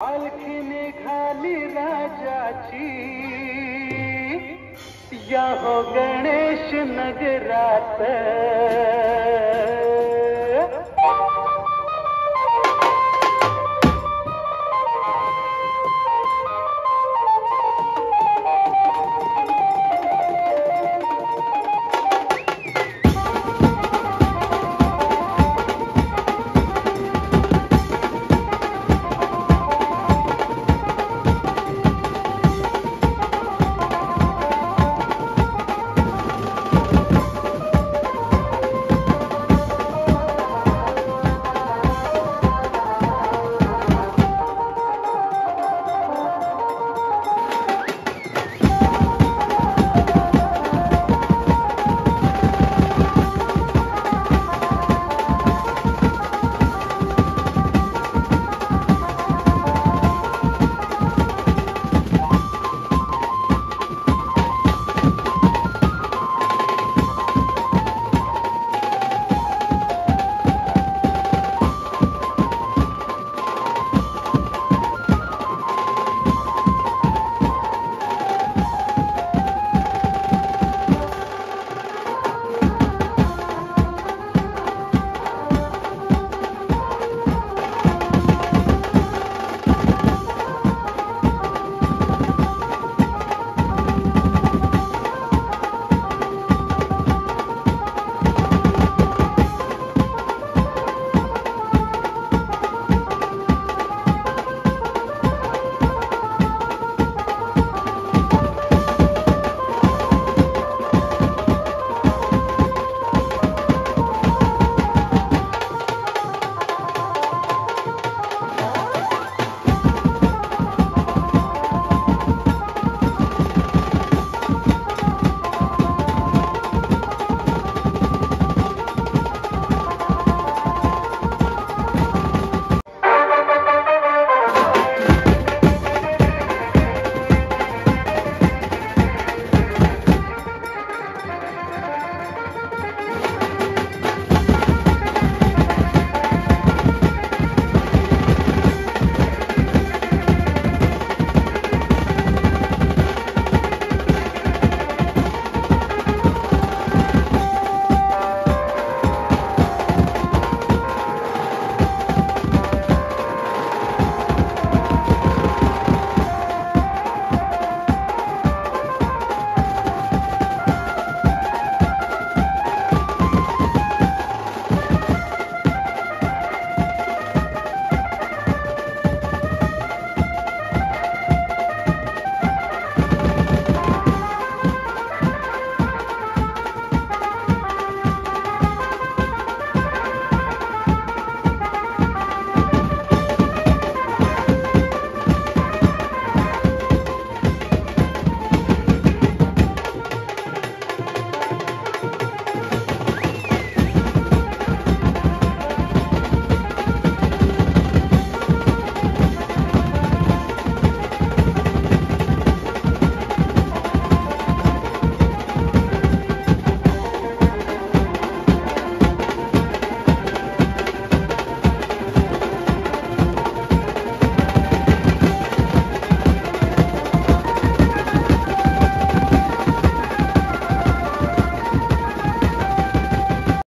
पालखी खाली राजाची या हो गणेश नगरात।